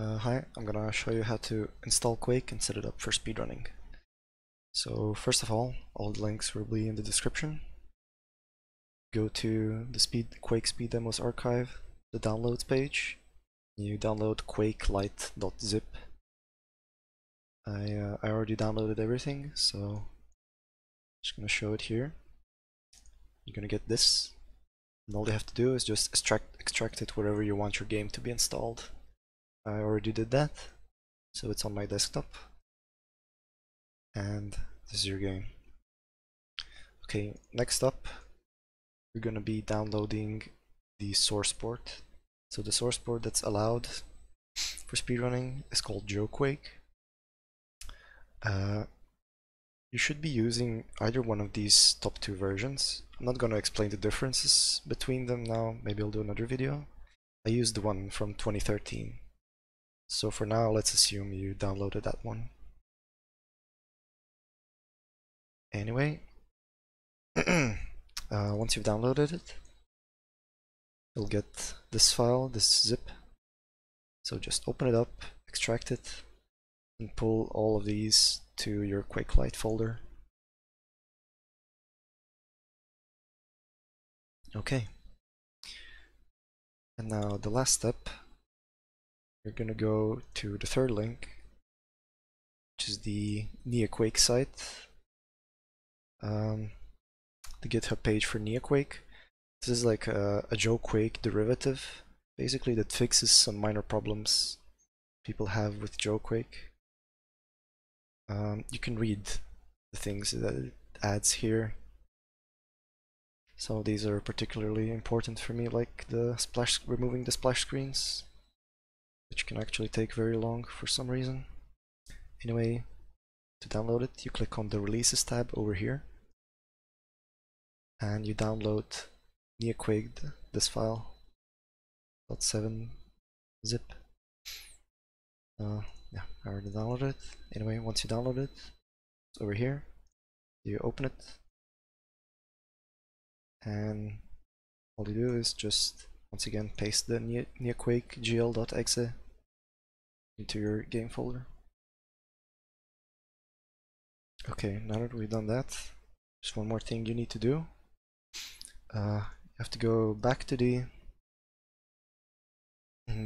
Uh, hi, I'm gonna show you how to install Quake and set it up for speedrunning. So first of all, all the links will be in the description. Go to the speed Quake Speed Demos archive, the downloads page. You download quakelite.zip. I uh, I already downloaded everything, so just gonna show it here. You're gonna get this, and all you have to do is just extract extract it wherever you want your game to be installed. I already did that, so it's on my desktop. And this is your game. Okay, next up, we're gonna be downloading the source port. So the source port that's allowed for speedrunning is called JoeQuake. Uh, you should be using either one of these top two versions. I'm not to explain the differences between them now, maybe I'll do another video. I used the one from 2013. So for now, let's assume you downloaded that one. Anyway, uh, once you've downloaded it, you'll get this file, this zip. So just open it up, extract it, and pull all of these to your QuakeLite folder. Okay. And now the last step, you're gonna go to the third link, which is the NeaQuake site, um, the GitHub page for NeaQuake. This is like a, a JoeQuake derivative, basically that fixes some minor problems people have with JoeQuake. Um, you can read the things that it adds here. Some of these are particularly important for me, like the splash, removing the splash screens, which can actually take very long for some reason. Anyway, to download it, you click on the Releases tab over here, and you download NeaQuake, this file, .7 zip. Uh, yeah, I already downloaded it. Anyway, once you download it, it's over here. You open it, and all you do is just once again paste the neaquake gl.exe into your game folder. Okay, now that we've done that, just one more thing you need to do. Uh, you have to go back to the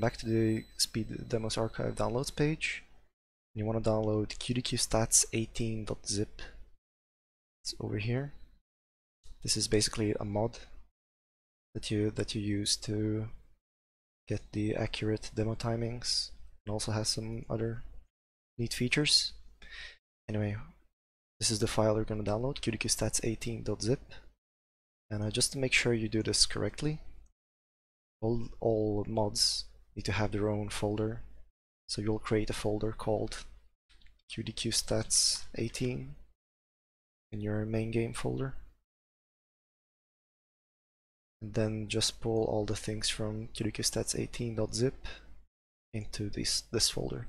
back to the speed demos archive downloads page. You want to download qdqstats18.zip. It's over here. This is basically a mod that you that you use to get the accurate demo timings and also has some other neat features. Anyway, this is the file you're going to download, qdqstats18.zip. And uh, just to make sure you do this correctly, all, all mods need to have their own folder. So you'll create a folder called qdqstats18 in your main game folder and then just pull all the things from qdqstats18.zip into this, this folder.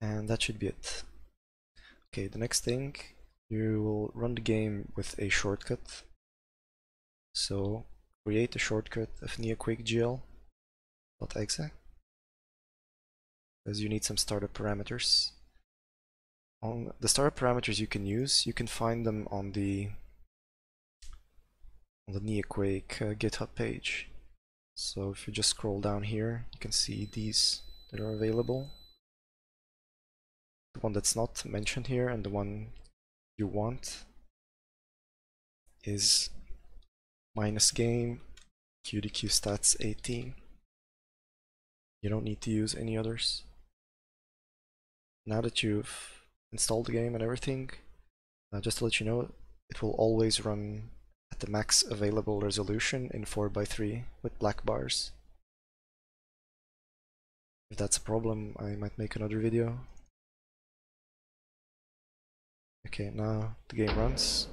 And that should be it. Okay, the next thing, you will run the game with a shortcut. So create a shortcut of neaquakegl.exe because you need some startup parameters on the startup parameters you can use, you can find them on the on the Neaquake uh, GitHub page. So if you just scroll down here, you can see these that are available. The one that's not mentioned here and the one you want is minus game qdq stats 18. You don't need to use any others. Now that you've installed the game and everything, uh, just to let you know, it will always run at the max available resolution in 4x3 with black bars. If that's a problem, I might make another video. Okay, now the game runs.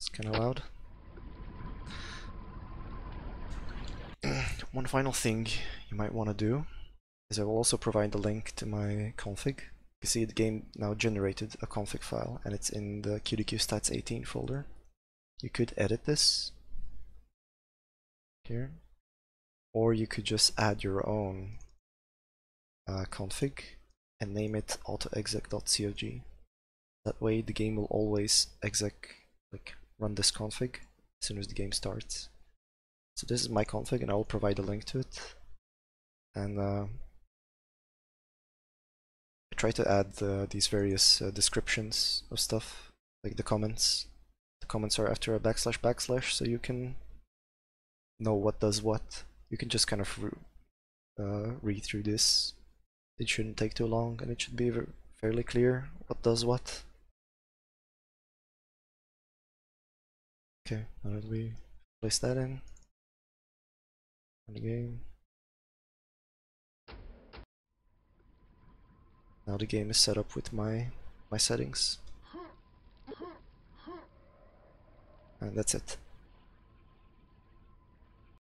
It's kinda loud. One final thing you might want to do is I will also provide the link to my config you see the game now generated a config file and it's in the qdqstats18 folder. You could edit this here or you could just add your own uh, config and name it autoexec.cog. That way the game will always exec, like run this config as soon as the game starts. So this is my config and I will provide a link to it. And uh, I try to add uh, these various uh, descriptions of stuff, like the comments. Comments are after a backslash backslash, so you can know what does what. You can just kind of uh, read through this. It shouldn't take too long, and it should be fairly clear what does what. Okay, now that we place that in, on the game. Now the game is set up with my my settings. And that's it.